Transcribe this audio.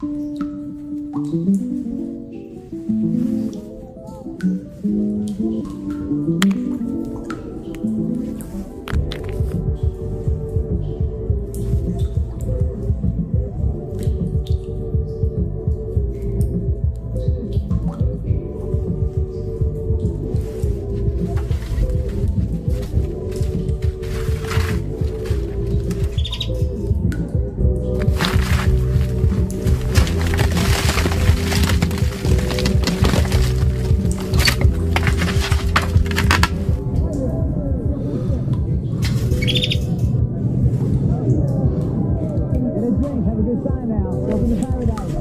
Thank mm -hmm. you. a good time now. Welcome to Paradise.